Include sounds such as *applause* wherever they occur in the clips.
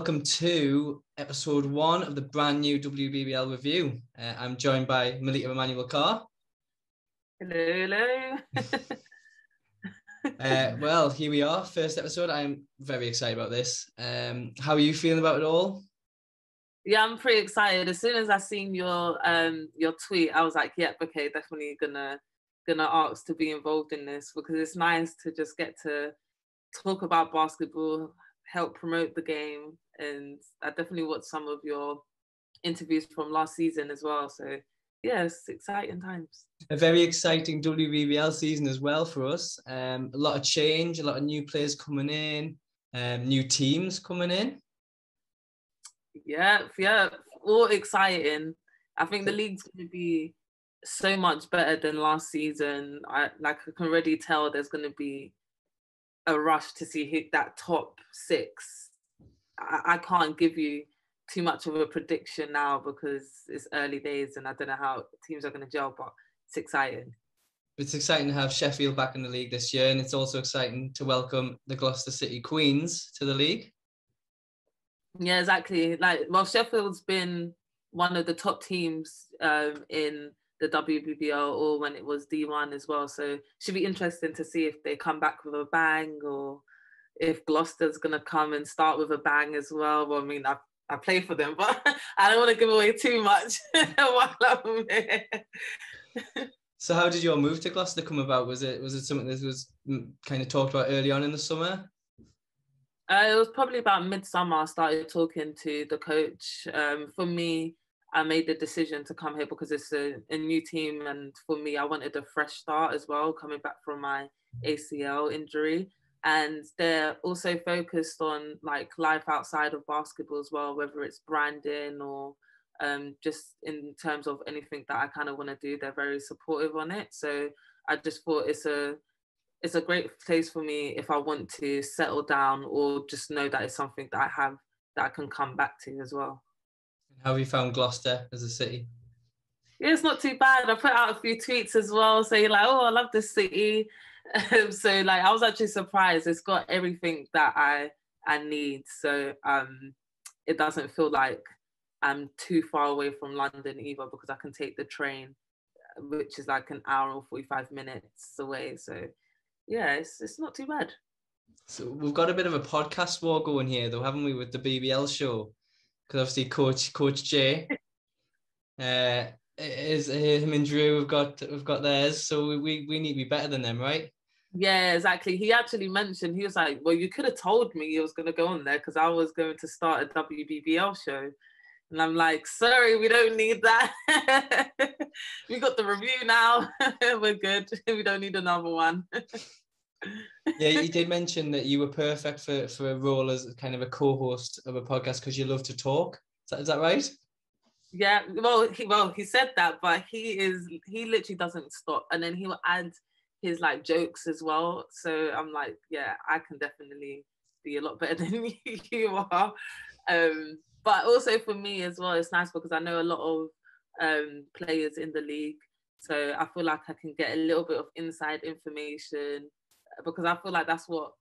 Welcome to episode one of the brand new WBBL review. Uh, I'm joined by Melita Emanuel Carr. Hello, hello. uh, *laughs* well, here we are, first episode. I'm very excited about this. Um, how are you feeling about it all? Yeah, I'm pretty excited. As soon as I seen your um your tweet, I was like, yep, okay, definitely gonna gonna ask to be involved in this because it's nice to just get to talk about basketball, help promote the game. And I definitely watched some of your interviews from last season as well. So yes, exciting times. A very exciting WBBL season as well for us. Um, a lot of change, a lot of new players coming in, um, new teams coming in. Yeah, yeah, all exciting. I think the league's going to be so much better than last season. I like I can already tell there's going to be a rush to see hit that top six. I, I can't give you too much of a prediction now because it's early days and I don't know how teams are going to gel, but it's exciting. It's exciting to have Sheffield back in the league this year, and it's also exciting to welcome the Gloucester City Queens to the league. Yeah, exactly. Like, well, Sheffield's been one of the top teams um, in the WBBL or when it was D1 as well. So should be interesting to see if they come back with a bang or if Gloucester's gonna come and start with a bang as well. Well, I mean, I I play for them, *laughs* but I don't want to give away too much *laughs* while I'm here. so, how did your move to Gloucester come about? Was it was it something that was kind of talked about early on in the summer? Uh, it was probably about midsummer. I started talking to the coach. Um, for me, I made the decision to come here because it's a, a, new team, and for me, I wanted a fresh start as well, coming back from my ACL injury. And they're also focused on like life outside of basketball as well, whether it's branding or um, just in terms of anything that I kind of want to do. They're very supportive on it. So I just thought it's a it's a great place for me if I want to settle down or just know that it's something that I have that I can come back to as well. How have you found Gloucester as a city? Yeah, it's not too bad. I put out a few tweets as well saying like, oh, I love this city. *laughs* so like I was actually surprised. It's got everything that I I need. So um it doesn't feel like I'm too far away from London either because I can take the train, which is like an hour or 45 minutes away. So yeah, it's it's not too bad. So we've got a bit of a podcast war going here though, haven't we, with the BBL show? Because obviously Coach Coach Jay *laughs* uh, is him and Drew have got have got theirs, so we we need to be better than them, right? Yeah, exactly. He actually mentioned he was like, "Well, you could have told me you was going to go on there because I was going to start a WBBL show." And I'm like, sorry, we don't need that. *laughs* we got the review now. *laughs* We're good. We don't need another one. Yeah, you did mention that you were perfect for, for a role as kind of a co-host of a podcast because you love to talk. Is that, is that right? Yeah, well, he well he said that, but he is he literally doesn't stop, and then he will add his like jokes as well. So I'm like, yeah, I can definitely be a lot better *laughs* than you are. Um, but also for me as well, it's nice because I know a lot of um, players in the league, so I feel like I can get a little bit of inside information because I feel like that's what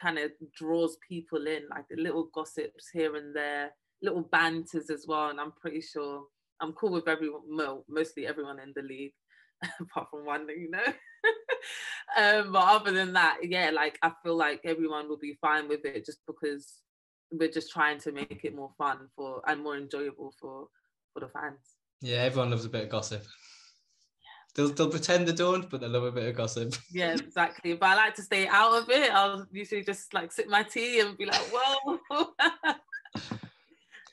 kind of draws people in, like the little gossips here and there, little banters as well. And I'm pretty sure I'm cool with everyone, well, mostly everyone in the league, *laughs* apart from one, you know. *laughs* um, but other than that, yeah, like I feel like everyone will be fine with it just because we're just trying to make it more fun for and more enjoyable for for the fans. Yeah, everyone loves a bit of gossip. They'll, they'll pretend they don't, but they love a bit of gossip. *laughs* Yeah, exactly. But I like to stay out of it. I'll usually just like sip my tea and be like, whoa.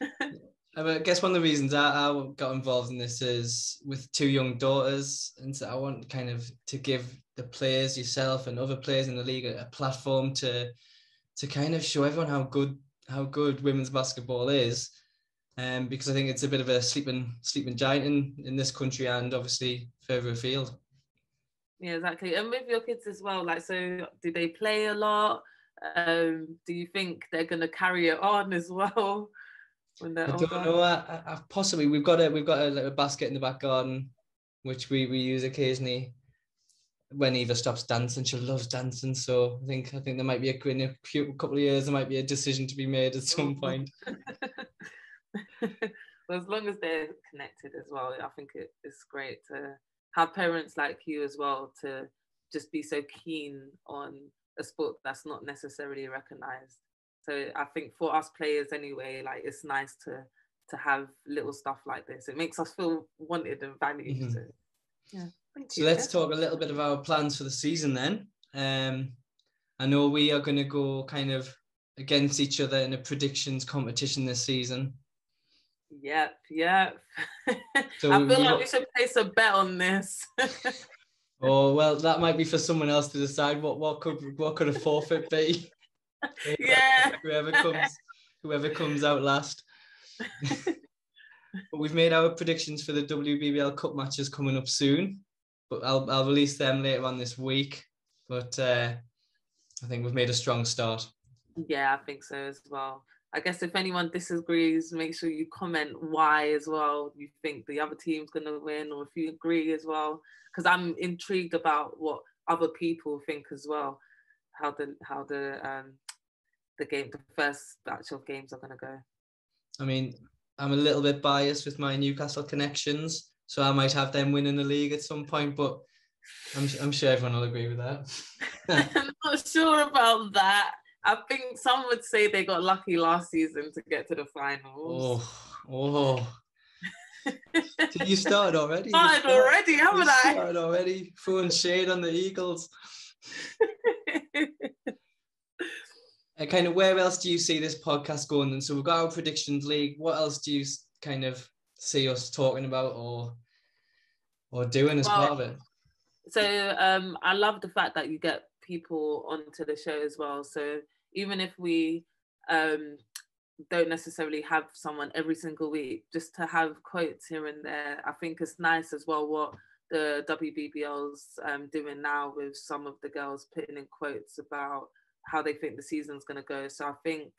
*laughs* I guess one of the reasons I, I, got involved in this is with two young daughters, and so I want kind of to give the players, yourself and other players in the league, a, a platform to to kind of show everyone how good how good women's basketball is, um, because I think it's a bit of a sleeping sleeping giant in, in this country and obviously further afield. Yeah, exactly. And with your kids as well, like so do they play a lot? Um, do you think they're gonna carry it on as well? *laughs* When they're I don't older? know. I, I, possibly we've got a we've got a little basket in the back garden, which we, we use occasionally. when Eva stops dancing, she loves dancing. So I think I think there might be a in a couple of years there might be a decision to be made at some point. *laughs* *laughs* well, as long as they're connected as well, I think it, it's great to have parents like you as well to just be so keen on a sport that's not necessarily recognized. So I think for us players anyway, like it's nice to to have little stuff like this. It makes us feel wanted and valued. Mm-hmm. So, yeah. so let's talk a little bit about our plans for the season then. Um, I know we are going to go kind of against each other in a predictions competition this season. Yep, yep. *laughs* So I feel like we should place a bet on this. *laughs* oh well, that might be for someone else to decide. What what could what could a forfeit be? *laughs* yeah. whoever comes whoever comes out last. but we've made our predictions for the WBBL Cup matches coming up soon. But I'll I'll release them later on this week. But uh, I think we've made a strong start. Yeah, I think so as well. I guess if anyone disagrees, make sure you comment why as well. You think the other team's going to win, or if you agree as well, because I'm intrigued about what other people think as well. How the how the um the game, the first batch of games are going to go. I mean, I'm a little bit biased with my Newcastle connections, so I might have them winning the league at some point, but I'm, I'm sure everyone will agree with that. *laughs* I'm not sure about that. I think some would say they got lucky last season to get to the finals. Oh, oh. *laughs* you started already. Started, started already, haven't I? Started already, throwing shade on the Eagles. *laughs* And kind of where else do you see this podcast going? And so we've got our predictions league. What else do you kind of see us talking about or or doing as well, part of it? So um, I love the fact that you get people onto the show as well. So even if we um, don't necessarily have someone every single week, just to have quotes here and there, I think it's nice as well what the WBBL's um, doing now with some of the girls putting in quotes about how they think the season's going to go. So I think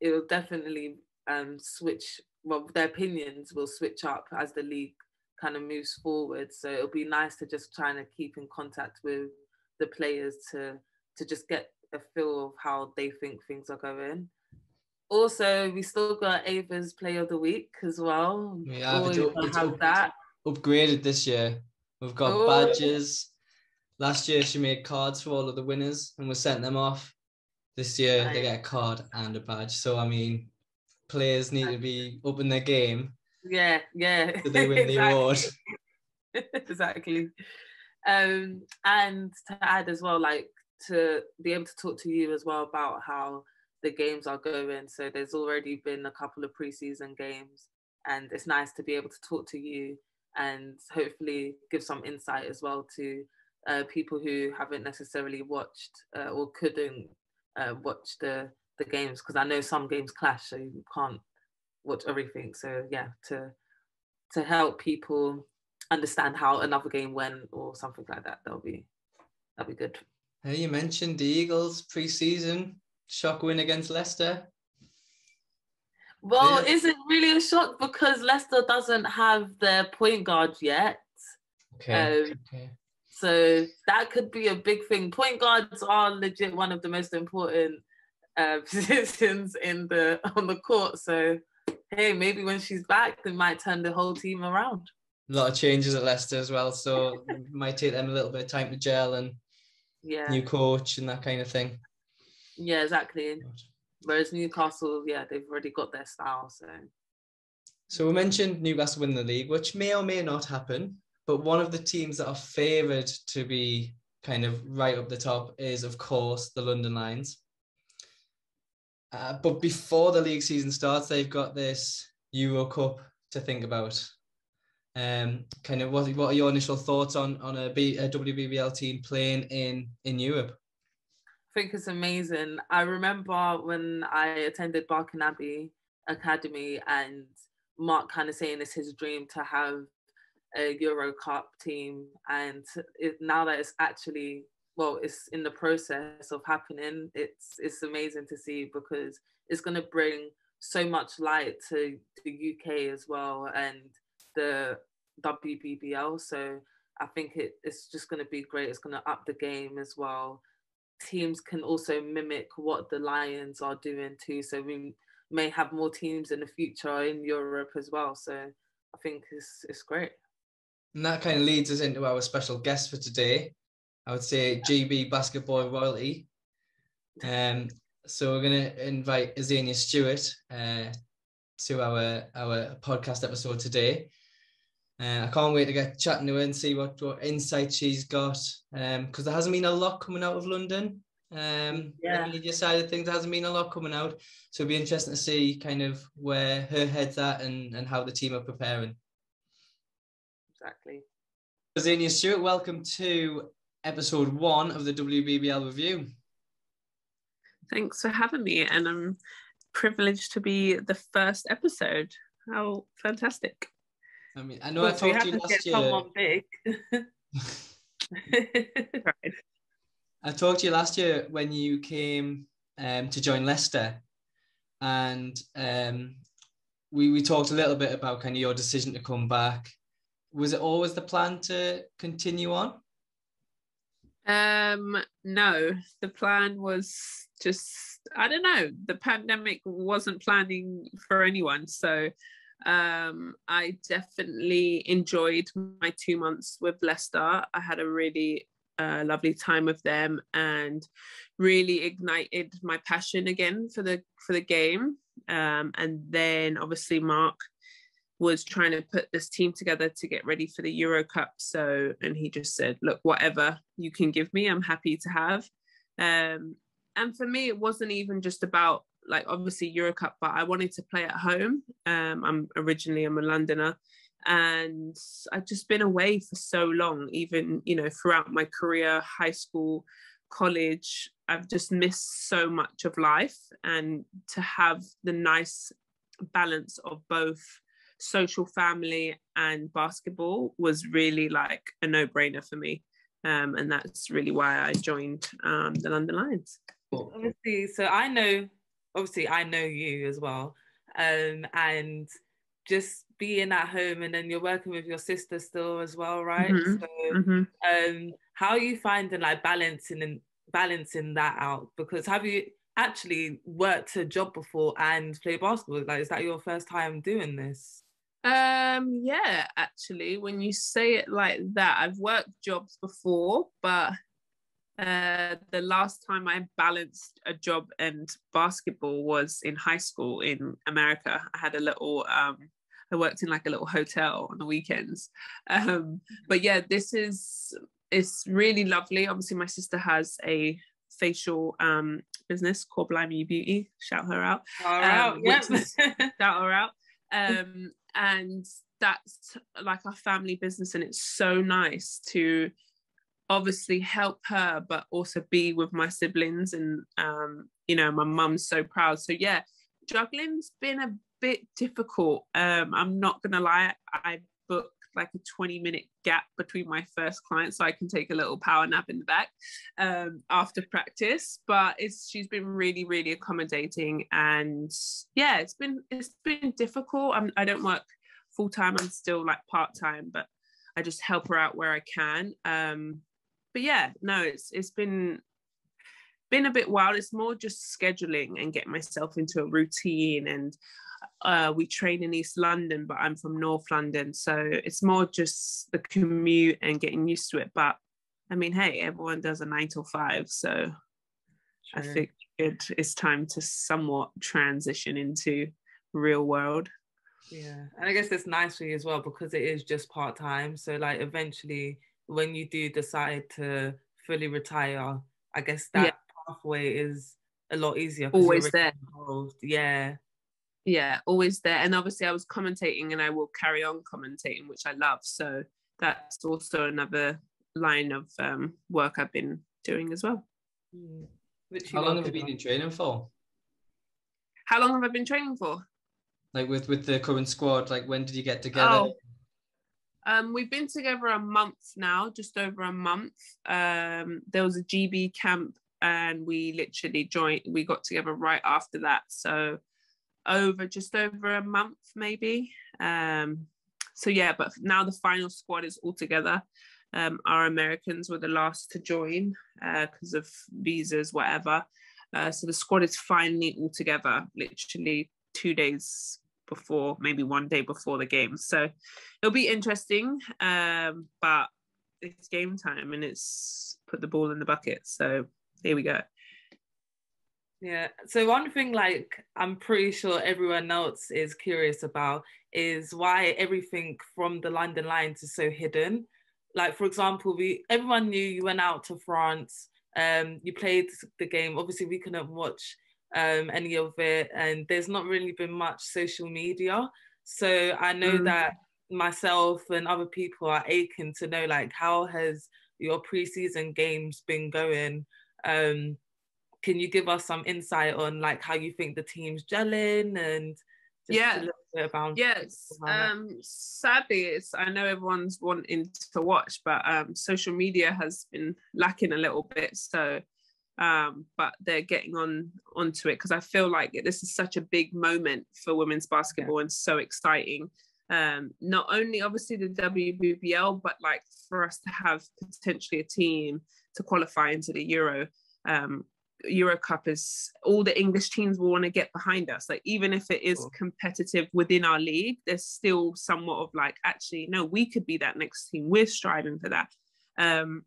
it will definitely um, switch. Well, their opinions will switch up as the league kind of moves forward. So it'll be nice to just try and keep in contact with the players to to just get a feel of how they think things are going. Also, we still got Ava's Play of the Week as well. Yeah, up, it's up, that. upgraded this year. We've got oh. badges, Last year she made cards for all of the winners and we sent them off. This year right. they get a card and a badge. So I mean, players need to be up in their game. Yeah, yeah. So they win the *laughs* award. *laughs* exactly. Um, and to add as well, like to be able to talk to you as well about how the games are going. So there's already been a couple of preseason games, and it's nice to be able to talk to you and hopefully give some insight as well to uh, people who haven't necessarily watched uh, or couldn't uh, watch the the games because I know some games clash, so you can't watch everything. So yeah, to to help people understand how another game went or something like that, that'll be that'll be good. Hey, you mentioned the Eagles preseason shock win against Leicester. Well, yeah. is it really a shock because Leicester doesn't have their point guard yet? Okay. Um, okay. So that could be a big thing. Point guards are legit one of the most important uh, *laughs* positions in the on the court. So hey, maybe when she's back, they might turn the whole team around. A lot of changes at Leicester as well, so it might take them a little bit of time to gel and yeah, new coach and that kind of thing. Yeah, exactly. Whereas Newcastle, yeah, they've already got their style. So, so we mentioned Newcastle win the league, which may or may not happen. But one of the teams that are favoured to be kind of right up the top is, of course, the London Lions. Uh, but before the league season starts, they've got this Euro Cup to think about. Um, kind of what, what are your initial thoughts on on a, B, a WBBL team playing in in Europe? I think it's amazing. I remember when I attended Barking Abbey Academy and Mark kind of saying it's his dream to have a Euro Cup team, and it, now that it's actually well, it's in the process of happening. It's it's amazing to see because it's going to bring so much light to the UK as well and the WBBL. So I think it, it's just going to be great. It's going to up the game as well. Teams can also mimic what the Lions are doing too. So we may have more teams in the future in Europe as well. So I think it's it's great. And that kind of leads us into our special guest for today. I would say GB basketball royalty. Um, so we're going to invite Azania Stewart uh, to our our podcast episode today. Uh, I can't wait to get chatting to her and see what, what insight she's got because um, there hasn't been a lot coming out of London. Um, yeah. The media side of things there hasn't been a lot coming out, so it'll be interesting to see kind of where her head's at and, and how the team are preparing. Exactly. Azania Stewart, welcome to episode one of the WBBL review. Thanks for having me, and I'm privileged to be the first episode. How fantastic! I mean, I know I talked to you last year. big. *laughs* right. I talked to you last year when you came um, to join Leicester, and um, we we talked a little bit about kind of your decision to come back. Was it always the plan to continue on? Um, no, the plan was just I don't know. The pandemic wasn't planning for anyone, so um, I definitely enjoyed my two months with Leicester. I had a really uh, lovely time with them and really ignited my passion again for the for the game. Um, and then obviously Mark was trying to put this team together to get ready for the Euro Cup. So, and he just said, "Look, whatever you can give me, I'm happy to have." Um, and for me, it wasn't even just about like obviously Euro Cup, but I wanted to play at home. Um, I'm originally I'm a Londoner, and I've just been away for so long. Even you know throughout my career, high school, college, I've just missed so much of life, and to have the nice balance of both social family and basketball was really like a no-brainer for me um, and that's really why i joined um, the london lions obviously so i know obviously I know you as well. Um, and just being at home and then you're working with your sister still as well, right? Mm-hmm. So mm-hmm. um how are you finding like balancing and balancing that out? Because have you actually worked a job before and play basketball? Like is that your first time doing this? Um yeah, actually, when you say it like that, I've worked jobs before, but uh, the last time I balanced a job and basketball was in high school in America. I had a little, um, I worked in like a little hotel on the weekends. Um, but yeah, this is, it's really lovely. Obviously, my sister has a facial um, business called Blimey Beauty. Shout her out. Shout her out. Um, *laughs* shout her out. Um, and that's like our family business, and it's so nice to obviously help her but also be with my siblings and um you know my mum's so proud. So yeah juggling's been a bit difficult. Um i'm not gonna lie i booked like a 20 minute gap between my first client so i can take a little power nap in the back um after practice but it's she's been really really accommodating and yeah it's been it's been difficult. I'm, i don't work full time i'm still like part time but I just help her out where I can. Um, but yeah, no, it's it's been been a bit wild. It's more just scheduling and getting myself into a routine. And uh, we train in East London, but I'm from North London, so it's more just the commute and getting used to it. But I mean, hey, everyone does a nine till five, so I think it, it's time to somewhat transition into real world. Yeah, and I guess it's nice for you as well because it is just part time. So like eventually when you do decide to fully retire, I guess that yeah. pathway is a lot easier. Always there. Involved. Yeah. Yeah, always there. And obviously, I was commentating and I will carry on commentating, which I love. So that's also another line of um, work I've been doing as well. Mm. How long have you been in training for? How long have I been training for? Like with with the current squad, like when did you get together? Oh, um, we've been together a month now, just over a month. Um, there was a GB camp and we literally joined, we got together right after that. So over just over a month, maybe. Um, so yeah, but now the final squad is all together. Um, our Americans were the last to join because uh, of visas, whatever. Uh, so the squad is finally all together, literally two days before, maybe one day before the game. So it'll be interesting, um, but it's game time and it's put the ball in the bucket. So here we go. Yeah. So one thing like I'm pretty sure everyone else is curious about is why everything from the London Lions is so hidden. Like for example, we everyone knew you went out to France, um, you played the game. Obviously, we couldn't watch um, any of it, and there's not really been much social media. So I know mm. that myself and other people are aching to know like how has your preseason games been going? Um, can you give us some insight on like how you think the team's gelling and yeah about yes um sadly it's i know everyone's wanting to watch but um social media has been lacking a little bit so um but they're getting on onto it because i feel like this is such a big moment for women's basketball yeah. and so exciting um not only obviously the WBBL but like for us to have potentially a team to qualify into the Euro um Euro Cup is all the English teams will want to get behind us. Like even if it is competitive within our league, there's still somewhat of like actually no, we could be that next team. We're striving for that. Um,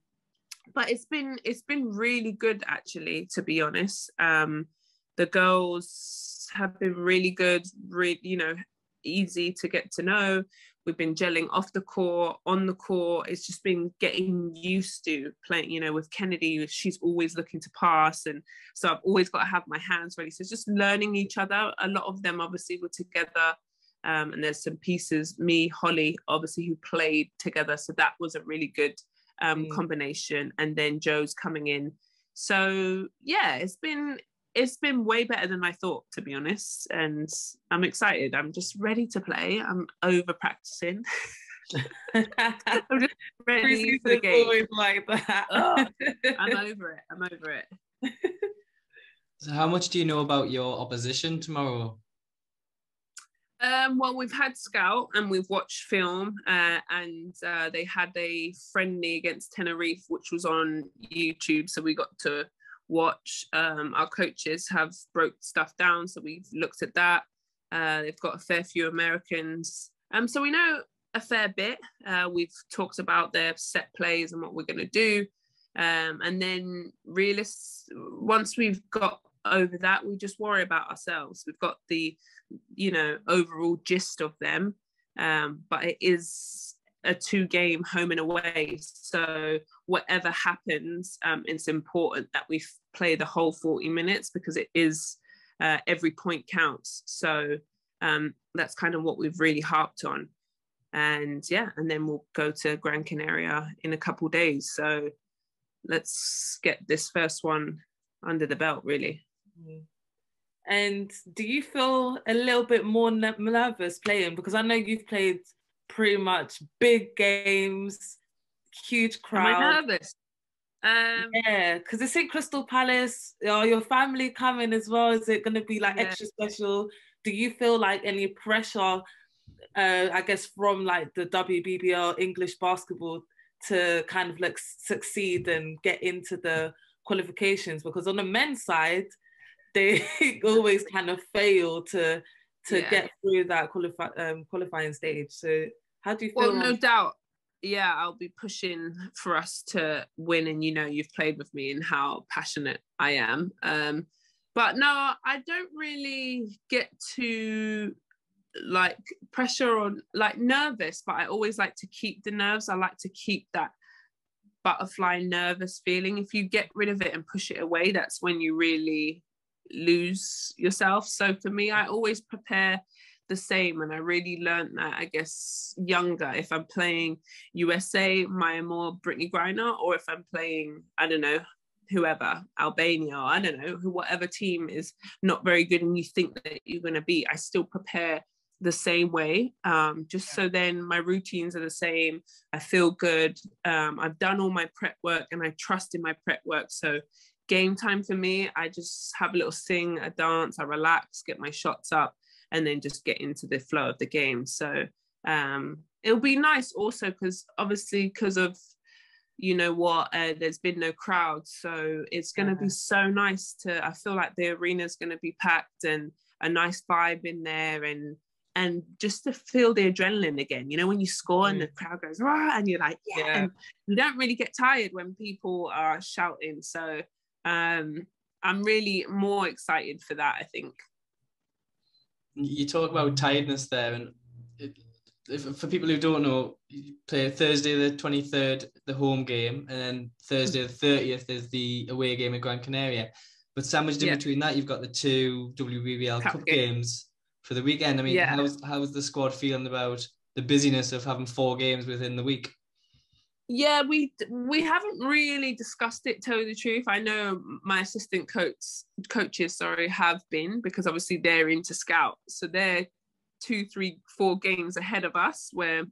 but it's been it's been really good actually, to be honest. Um, the girls have been really good, really you know easy to get to know. We've been gelling off the court, on the court. It's just been getting used to playing, you know, with Kennedy. She's always looking to pass. And so I've always got to have my hands ready. So just learning each other. A lot of them obviously were together. Um, and there's some pieces, me, Holly, obviously, who played together. So that was a really good um, mm. combination. And then Jo's coming in. So yeah, it's been it's been way better than I thought, to be honest. And I'm excited. I'm just ready to play. I'm over practicing. *laughs* I'm just ready for the game. Always like that. oh, *laughs* I'm over it. I'm over it. *laughs* so, how much do you know about your opposition tomorrow? Um, well, we've had Scout and we've watched film, uh, and uh, they had a friendly against Tenerife, which was on YouTube. So we got to watch. Um, our coaches have broke stuff down, so we've looked at that. Uh, they've got a fair few Americans, um, so we know a fair bit. Uh, we've talked about their set plays and what we're going to do, um, and then realists. Once we've got over that, we just worry about ourselves. We've got the, you know, overall gist of them, um, but it is a two game home and away. So whatever happens, um, it's important that we play the whole 40 minutes because it is uh, every point counts. So um, that's kind of what we've really harped on. And yeah, and then we'll go to Gran Canaria in a couple days. So let's get this first one under the belt, really. Mm-hmm. And do you feel a little bit more nervous playing? Because I know you've played pretty much big games, huge crowd. Am I nervous? Um, yeah, because it's in Crystal Palace. Are your family coming as well? Is it going to be like yeah. extra special? Do you feel like any pressure? Uh, I guess from like the WBBL English basketball to kind of like succeed and get into the qualifications because on the men's side they *laughs* always kind of fail to to yeah. get through that qualify, um, qualifying stage. So how do you feel? Well, no doubt. Yeah, I'll be pushing for us to win, and you know, you've played with me and how passionate I am. Um, but no, I don't really get to like pressure or like nervous, but I always like to keep the nerves. I like to keep that butterfly nervous feeling. If you get rid of it and push it away, that's when you really lose yourself. So for me, I always prepare the same and I really learned that I guess younger. If I'm playing USA Maya Moore Brittney Griner or if I'm playing I don't know whoever Albania I don't know who whatever team is not very good and you think that you're going to be, I still prepare the same way. Um, just so then my routines are the same. I feel good. Um, I've done all my prep work and I trust in my prep work. So game time for me I just have a little sing a dance I relax get my shots up and then just get into the flow of the game. So um, it'll be nice also because obviously because of you know what, uh, there's been no crowd. So it's going to be so nice to, I feel like the arena is going to be packed and a nice vibe in there and, and just to feel the adrenaline again, you know, when you score and the mm. crowd goes, Rah! and you're like, yeah. yeah. And you don't really get tired when people are shouting. So um, I'm really more excited for that, I think. You talk about tiredness there, and if, for people who don't know, you play Thursday the 23rd, the home game, and then Thursday the 30th is the away game at Gran Canaria. But sandwiched in yeah. between that, you've got the two WBBL Cup, Cup game. games for the weekend. I mean, yeah. how's how's the squad feeling about the busyness of having four games within the week? Yeah, we we haven't really discussed it. Tell you the truth, I know my assistant coach coaches, sorry, have been because obviously they're into scout, so they're two, three, four games ahead of us. Where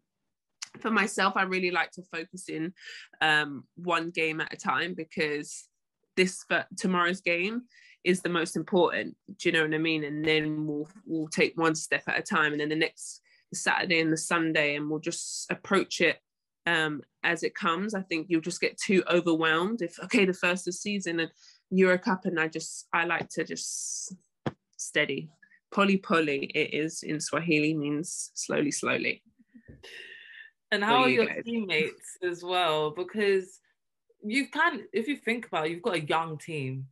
for myself, I really like to focus in um, one game at a time because this for tomorrow's game is the most important. Do you know what I mean? And then we'll we'll take one step at a time, and then the next Saturday and the Sunday, and we'll just approach it um, as it comes. I think you'll just get too overwhelmed if okay, the first of season and Euro Cup, and I just I like to just steady. Pole pole it is in Swahili means slowly, slowly. And how are you your teammates as well? Because you can, if you think about it, you've got a young team.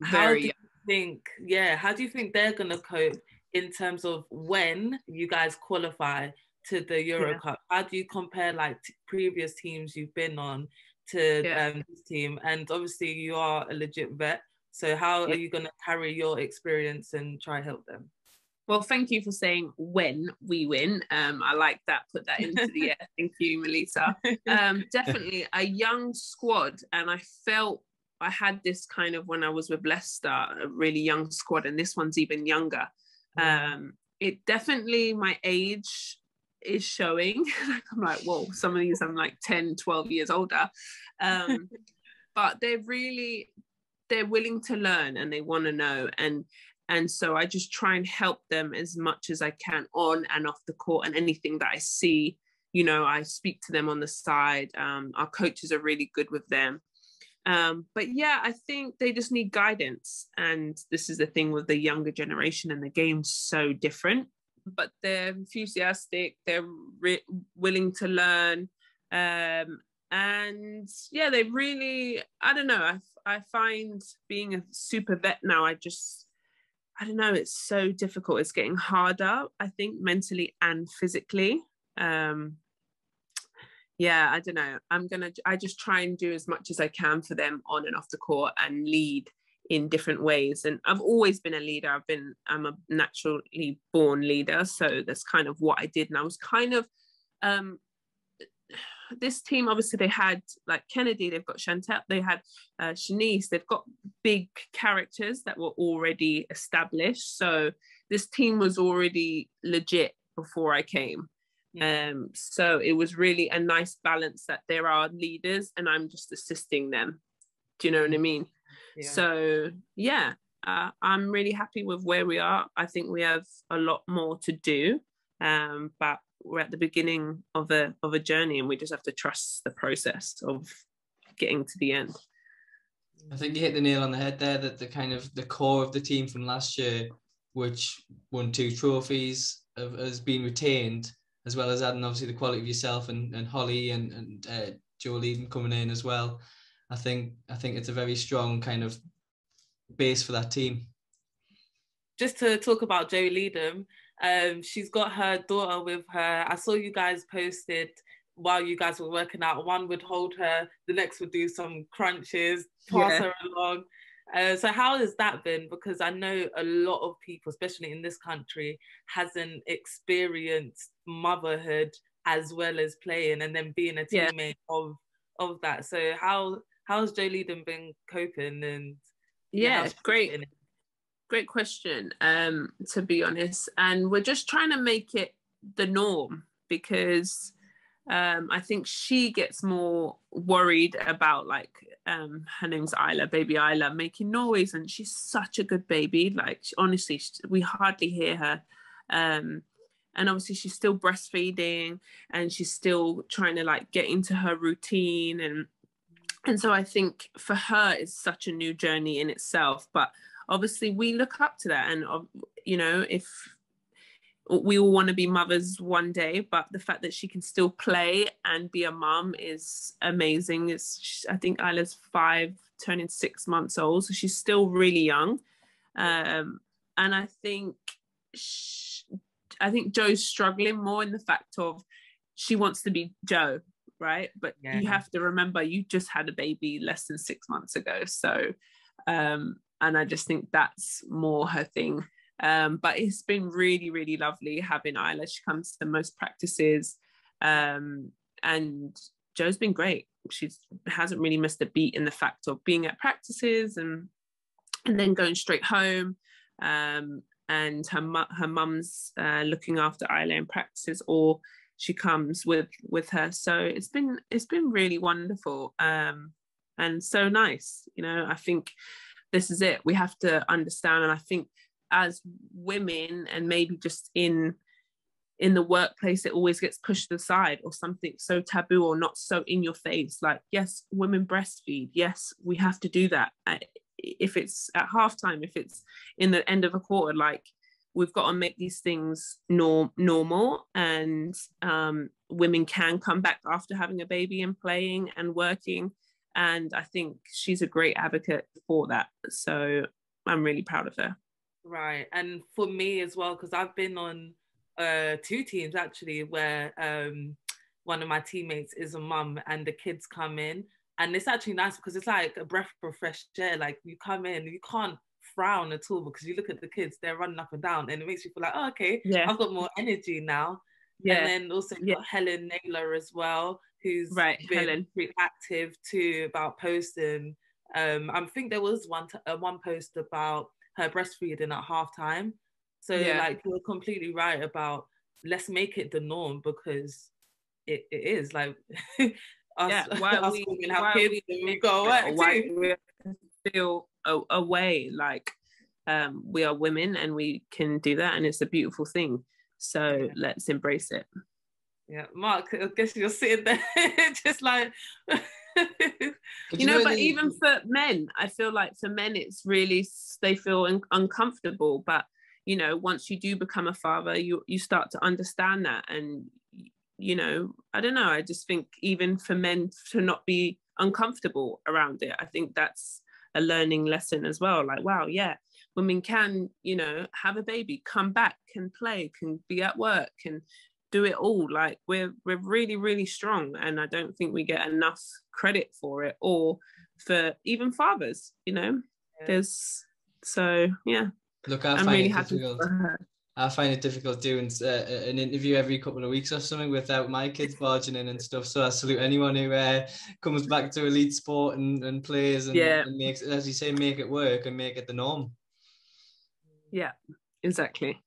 Very how do you think, yeah, how do you think they're gonna cope in terms of when you guys qualify to the Euro yeah. Cup? How do you compare like t- previous teams you've been on to yeah. um, this team? And obviously, you are a legit vet. So, how yeah. are you going to carry your experience and try help them? Well, thank you for saying when we win. Um, I like that. Put that into the air. *laughs* Thank you, Melita. Um, definitely a young squad, and I felt I had this kind of when I was with Leicester, a really young squad, and this one's even younger. Um, it definitely my age is showing. *laughs* I'm like, whoa, some of these I'm like 10, 12 years older. Um, *laughs* but they're really, they're willing to learn and they want to know. And and so I just try and help them as much as I can on and off the court and anything that I see, you know, I speak to them on the side. Um, our coaches are really good with them. Um, but yeah, I think they just need guidance. And this is the thing with the younger generation and the game's so different but they're enthusiastic they're re- willing to learn um, and yeah they really i don't know I, I find being a super vet now i just i don't know it's so difficult it's getting harder i think mentally and physically um, yeah i don't know i'm gonna i just try and do as much as i can for them on and off the court and lead in different ways and i've always been a leader. I've been i'm a naturally born leader so that's kind of what i did and i was kind of um this team obviously they had like kennedy they've got chantelle they had uh, shanice they've got big characters that were already established so this team was already legit before i came. Yeah. um so it was really a nice balance that there are leaders and i'm just assisting them. Do you know what i mean so yeah, uh, I'm really happy with where we are. I think we have a lot more to do, um, but we're at the beginning of a of a journey, and we just have to trust the process of getting to the end. I think you hit the nail on the head there. That the kind of the core of the team from last year, which won two trophies, have, has been retained, as well as adding obviously the quality of yourself and, and Holly and and uh, Jo Leedham coming in as well. I think I think it's a very strong kind of base for that team. Just to talk about Jo Leedham, um, she's got her daughter with her. I saw you guys posted while you guys were working out. One would hold her, the next would do some crunches, pass yeah. her along. Uh, so how has that been? Because I know a lot of people, especially in this country, hasn't experienced motherhood as well as playing and then being a teammate yeah. of of that. So how how's Jo Leedham been coping? And yeah, yeah great, great question. Um, to be honest, and we're just trying to make it the norm because um, I think she gets more worried about like um, her name's Isla, baby Isla, making noise, and she's such a good baby. Like honestly, we hardly hear her. Um, and obviously she's still breastfeeding and she's still trying to like get into her routine and and so I think for her it's such a new journey in itself. But obviously we look up to that, and you know if we all want to be mothers one day, but the fact that she can still play and be a mum is amazing. It's I think Isla's five, turning six months old, so she's still really young, um, and I think she, I think Jo's struggling more in the fact of she wants to be Joe, right? But yeah. you have to remember you just had a baby less than six months ago, so um, and I just think that's more her thing um, but it's been really, really lovely having Isla. She comes to most practices. Um, and Jo's been great. She hasn't really missed a beat in the fact of being at practices and and then going straight home. Um, and her mu- her mum's uh, looking after Isla in practices, or she comes with with her. So it's been it's been really wonderful um, and so nice. You know, I think this is it. We have to understand, and I think as women and maybe just in in the workplace it always gets pushed aside or something so taboo or not so in your face like yes women breastfeed yes we have to do that if it's at halftime if it's in the end of a quarter like we've got to make these things norm normal and um, women can come back after having a baby and playing and working and i think she's a great advocate for that so i'm really proud of her Right. And for me as well, because I've been on uh, two teams actually where um, one of my teammates is a mum and the kids come in. And it's actually nice because it's like a breath of fresh air. Like you come in, you can't frown at all because you look at the kids, they're running up and down, and it makes you feel like, oh, okay, yeah. I've got more energy now. Yeah. And then also yeah. got Helen Naylor as well, who's right, been Helen. pretty active too about posting. Um, I think there was one t- uh, one post about her breastfeeding at halftime. So yeah. like you're completely right about let's make it the norm because it, it is like *laughs* us, yeah, *laughs* why us we, women have kids we, and we go away why we feel away like um, we are women and we can do that and it's a beautiful thing so yeah. let's embrace it yeah mark i guess you're sitting there *laughs* just like *laughs* you know, but even for men, I feel like for men, it's really they feel un- uncomfortable. But you know, once you do become a father, you you start to understand that, and you know, I don't know. I just think even for men to not be uncomfortable around it, I think that's a learning lesson as well. Like, wow, yeah, women can, you know, have a baby, come back, can play, can be at work, can do it all like we're we're really really strong and i don't think we get enough credit for it or for even fathers you know yeah. there's so yeah look i am really it difficult I find it difficult doing uh, an interview every couple of weeks or something without my kids barging in and stuff. So I salute anyone who uh, comes back to elite sport and, and plays and, yeah. and makes, as you say, make it work and make it the norm. Yeah, exactly.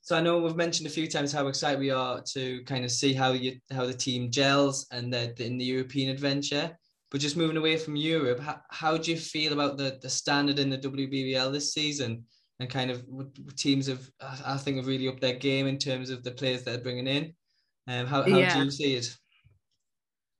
So I know we've mentioned a few times how excited we are to kind of see how you how the team gels and the, in the European adventure. But just moving away from Europe, how, how do you feel about the the standard in the WBBL this season? And kind of teams have, I think, have really upped their game in terms of the players they're bringing in. Um, how how yeah. do you see it?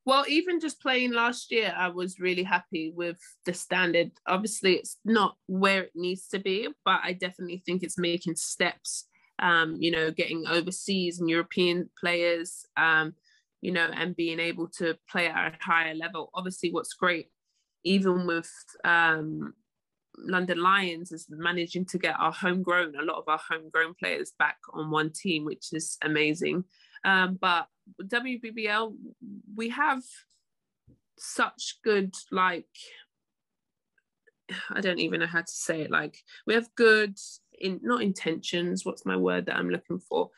Well, even just playing last year, I was really happy with the standard. Obviously, it's not where it needs to be, but I definitely think it's making steps um, you know, getting overseas and European players, um, you know, and being able to play at a higher level. Obviously, what's great, even with um, London Lions, is managing to get our homegrown, a lot of our homegrown players back on one team, which is amazing. Um, but WBBL, we have such good like I don't even know how to say it. Like we have good in not intentions what's my word that i'm looking for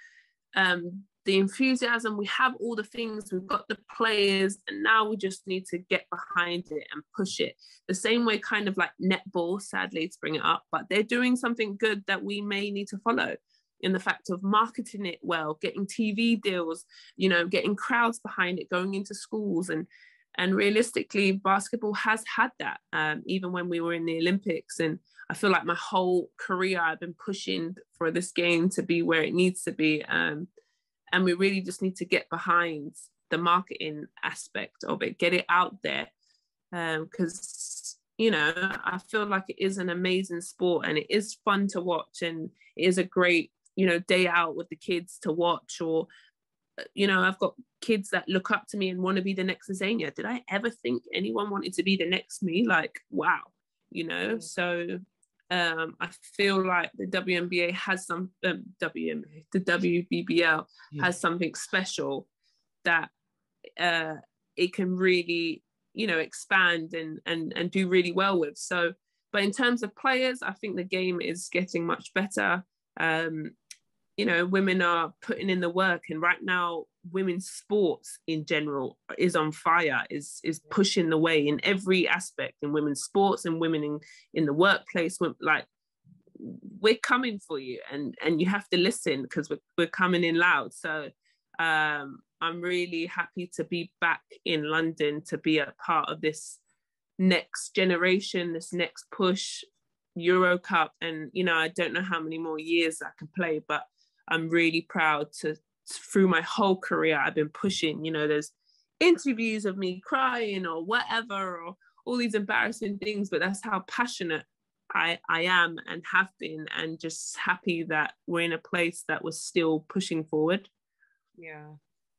um the enthusiasm we have all the things we've got the players and now we just need to get behind it and push it the same way kind of like netball sadly to bring it up but they're doing something good that we may need to follow in the fact of marketing it well getting tv deals you know getting crowds behind it going into schools and and realistically basketball has had that um, even when we were in the olympics and I feel like my whole career I've been pushing for this game to be where it needs to be. Um, and we really just need to get behind the marketing aspect of it, get it out there. because um, you know I feel like it is an amazing sport and it is fun to watch and it is a great you know day out with the kids to watch or uh, you know I've got kids that look up to me and want to be the next Azania. Did I ever think anyone wanted to be the next me? Like wow, you know. Mm. So um, I feel like the WNBA has some um, WNBA, the WBBL yeah. has something special that uh, it can really, you know, expand and and and do really well with. So, but in terms of players, I think the game is getting much better. Um, you know, women are putting in the work, and right now, women's sports in general is on fire. is is pushing the way in every aspect in women's sports and women in in the workplace. Like we're coming for you, and and you have to listen because we're we're coming in loud. So um, I'm really happy to be back in London to be a part of this next generation, this next push, Euro Cup. And, you know, I don't know how many more years I can play, but I'm really proud to, through my whole career, I've been pushing, you know, there's interviews of me crying or whatever, or all these embarrassing things, but that's how passionate I, I am and have been, and just happy that we're in a place that was still pushing forward. Yeah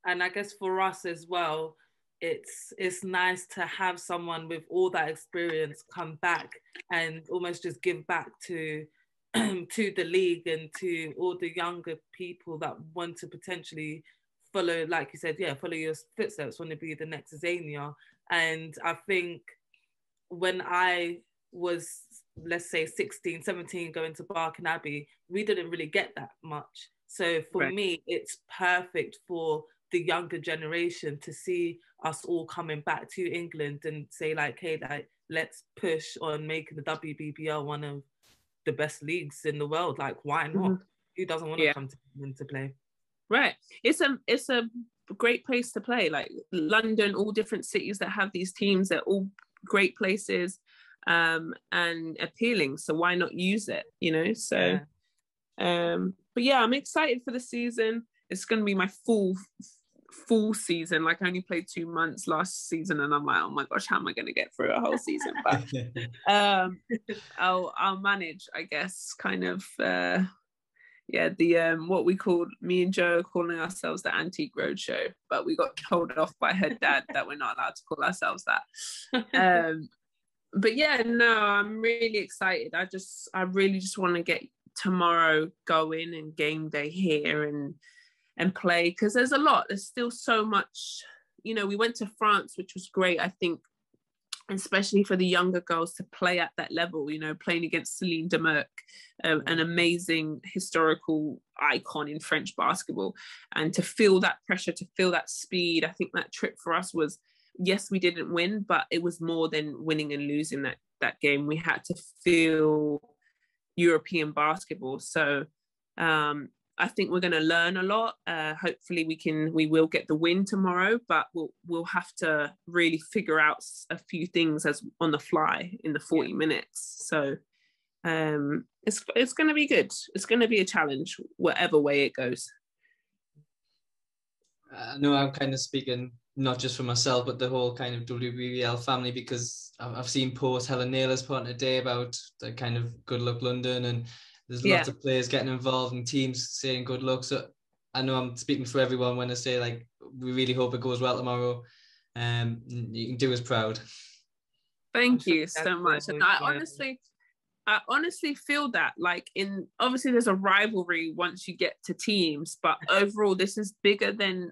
and I guess for us as well, it's it's nice to have someone with all that experience come back and almost just give back to *clears throat* to the league and to all the younger people that want to potentially follow, like you said, yeah, follow your footsteps, want to be the next Azania. And I think when I was, let's say 16, 17, going to Barking Abbey, we didn't really get that much. So for right. me, it's perfect for the younger generation to see us all coming back to England and say like, hey, like let's push on making the WBBL one of the best leagues in the world. Like, why not? Mm-hmm. Who doesn't want to yeah. come to England to play? Right. It's a it's a great place to play. Like London, all different cities that have these teams. They're all great places um and appealing. So why not use it? You know. So, yeah. um, but yeah, I'm excited for the season. It's going to be my full full season. Like I only played two months last season, and I'm like, oh my gosh, how am I going to get through a whole season? *laughs* But um, *laughs* I'll I'll manage, I guess. Kind of, uh, yeah. The um, what we called me and Jo calling ourselves the Antique Roadshow, but we got told off by her dad that we're not allowed to call ourselves that. Um, but yeah, no, I'm really excited. I just, I really just want to get tomorrow going and game day here and and play because there's a lot. There's still so much you know we went to france which was great i think especially for the younger girls to play at that level you know playing against celine dumerc um, an amazing historical icon in french basketball. And to feel that pressure to feel that speed i think that trip for us was yes we didn't win but it was more than winning and losing that that game. We had to feel european basketball. So um, I think we're going to learn a lot. Uh, hopefully, we can we will get the win tomorrow, but we'll we'll have to really figure out a few things as on the fly in the forty yeah. minutes. So um, it's it's going to be good. It's going to be a challenge, whatever way it goes. I know I'm kind of speaking not just for myself, but the whole kind of WBBL family because I've seen posts Helen Naylor's put on today about the kind of good luck London and there's yeah. lots of players getting involved and teams saying good luck. So I know I'm speaking for everyone when I say like we really hope it goes well tomorrow. Um, you can do us proud. Thank you so much. And I honestly, I honestly feel that like in obviously there's a rivalry once you get to teams, but *laughs* overall this is bigger than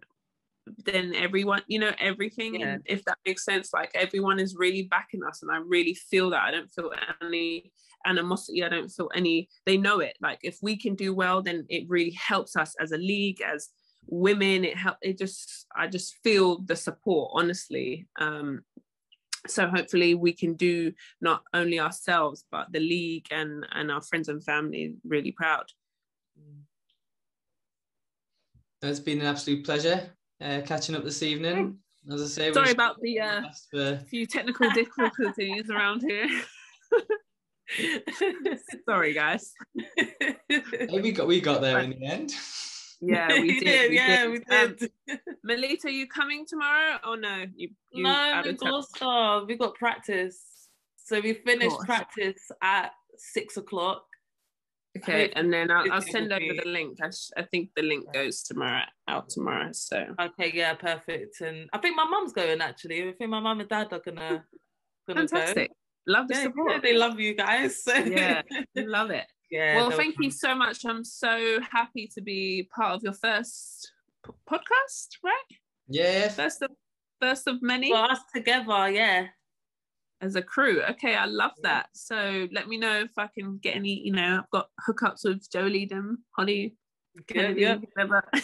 than everyone, you know, everything. Yeah. And if that makes sense, like everyone is really backing us, and I really feel that. I don't feel any animosity. I don't feel any. They know it. Like if we can do well, then it really helps us as a league, as women. It help. It just. I just feel the support, honestly. Um, so hopefully we can do not only ourselves but the league and and our friends and family really proud. It's been an absolute pleasure uh, catching up this evening. As I say, sorry about the uh, few technical difficulties around here. *laughs* *laughs* sorry, guys. Hey, we got we got there in the end. Yeah, we *laughs* did. We yeah, did. we did. Um, Melita, are you coming tomorrow? Oh no, you, you no, we got We got practice, so we finished practice at six o'clock. Okay, and then I'll, I'll send over the link. I, sh- I think the link goes tomorrow out tomorrow. So okay, yeah, perfect. And I think my mum's going actually. I think my mum and dad are gonna gonna Fantastic. go. Love the yeah, support. they love you guys. *laughs* yeah, love it. Yeah. Well, thank you so much. I'm so happy to be part of your first p- podcast, right? Yeah. First of first of many. Well, us together, yeah. As a crew. Okay, I love that. So let me know if I can get any, you know, I've got hookups with Jolie and Holly. Good, Kennedy, *laughs*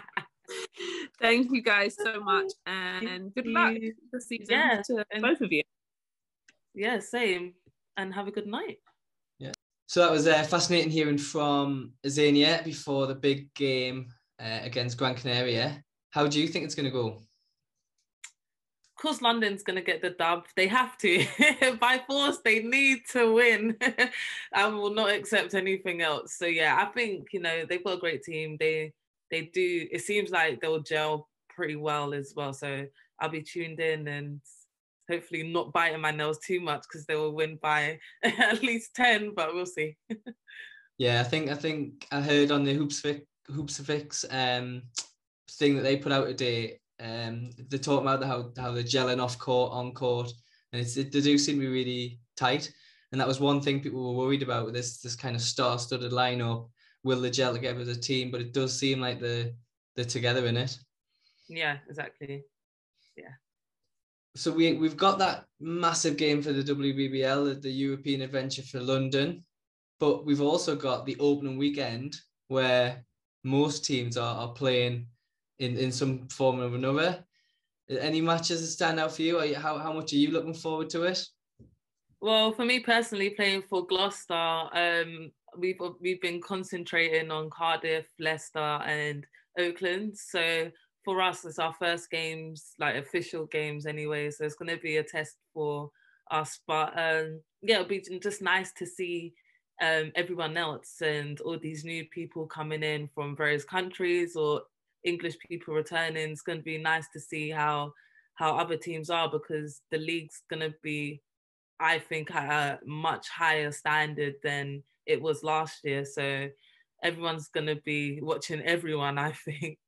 *laughs* Thank you guys so much and good luck this season yeah, to both of you. Yeah, same. And have a good night. Yeah. So that was uh, fascinating hearing from Azania before the big game uh, against Gran Canaria. How do you think it's going to go? Of course, London's going to get the dub. They have to. *laughs* By force, they need to win. *laughs* I will not accept anything else. So, yeah, I think, you know, they've got a great team. They they do, it seems like they'll gel pretty well as well. So I'll be tuned in and hopefully not biting my nails too much because they will win by *laughs* at least 10, but we'll see. yeah, I think I think I heard on the hoops Hoopsfix Hoopsfix um thing that they put out today, um they talk about how how they're gelling off court, on court, and it's it, they do seem to be really tight. And that was one thing people were worried about with this this kind of star-studded lineup. Will they gel together as a team? But it does seem like they're they're together in it. Yeah, exactly. So we we've got that massive game for the WBBL, the European Adventure for London, but we've also got the opening weekend where most teams are, are playing in, in some form or another. Any matches that stand out for you? You, how, how much are you looking forward to it? Well, for me personally, playing for Gloucester, um, we've we've been concentrating on Cardiff, Leicester, and Oakland. So for us, it's our first games, like official games anyway. So it's going to be a test for us. But um, yeah, it'll be just nice to see um, everyone else and all these new people coming in from various countries or English people returning. It's going to be nice to see how how other teams are because the league's going to be, I think, at a much higher standard than it was last year. So everyone's going to be watching everyone, *laughs* I think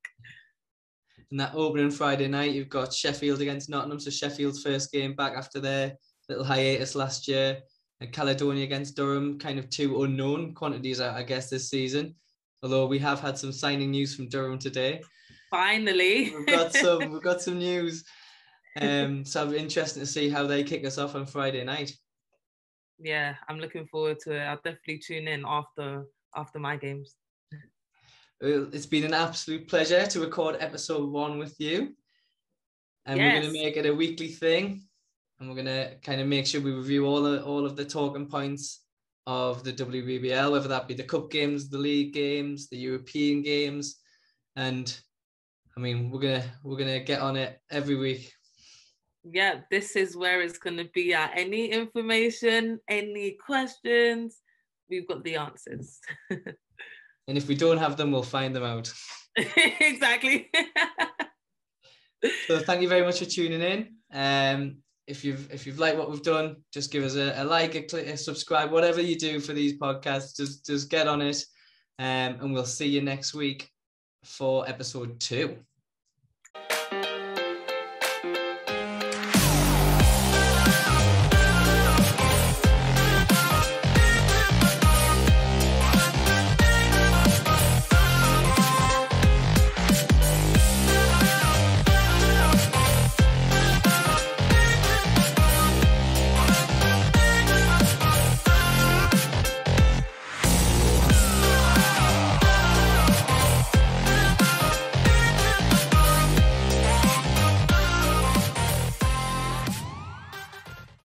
in that opening Friday night, you've got Sheffield against Nottingham. So Sheffield's first game back after their little hiatus last year. And Caledonia against Durham, kind of two unknown quantities, I guess, this season. Although we have had some signing news from Durham today. Finally, we've got *laughs* some. We've got some news. Um, so it'll be interesting to see how they kick us off on Friday night. Yeah, I'm looking forward to it. I'll definitely tune in after after my games. It's been an absolute pleasure to record episode one with you. And yes. we're going to make it a weekly thing. And we're going to kind of make sure we review all of, all of the talking points of the WBBL, whether that be the cup games, the league games, the European games. And I mean, we're going to, we're going to get on it every week. Yeah, this is where it's going to be at. Any information, any questions, we've got the answers. *laughs* And if we don't have them, we'll find them out. *laughs* *laughs* exactly. so thank you very much for tuning in. Um, if you've if you've liked what we've done, just give us a, a like, a click, a subscribe, whatever you do for these podcasts. Just just get on it, um, and we'll see you next week for episode two.